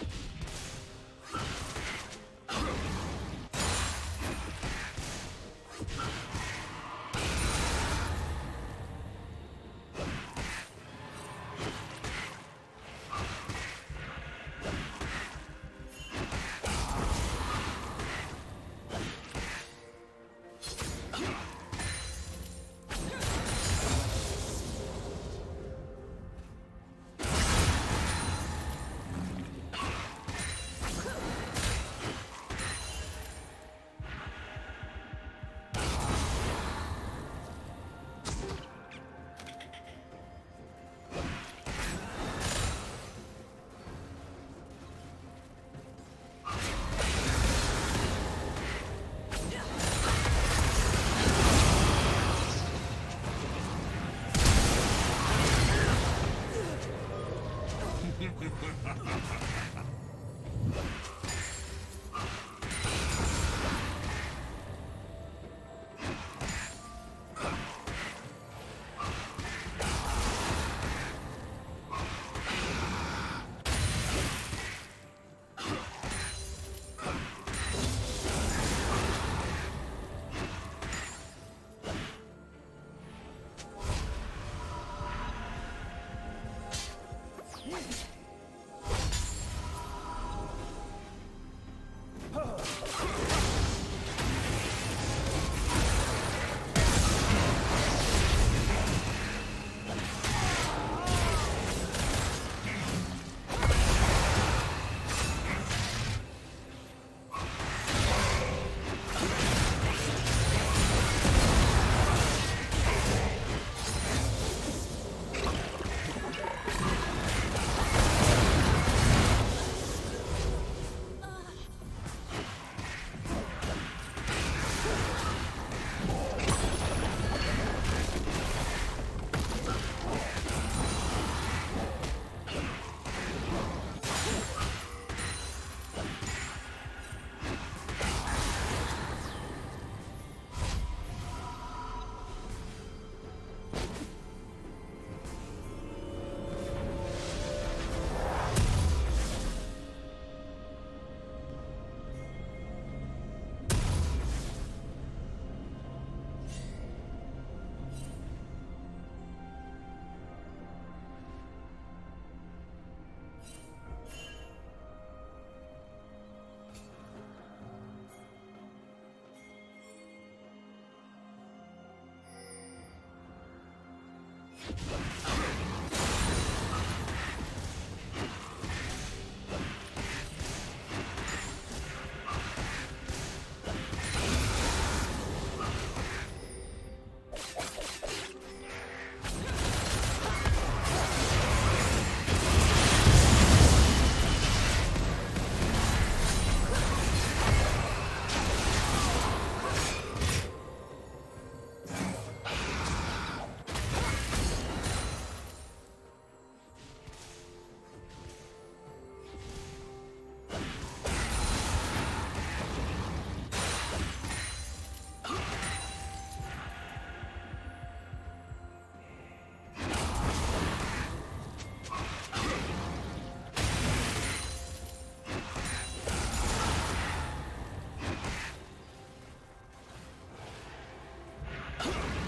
you Ah! Huh?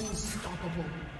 Unstoppable.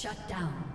Shut down.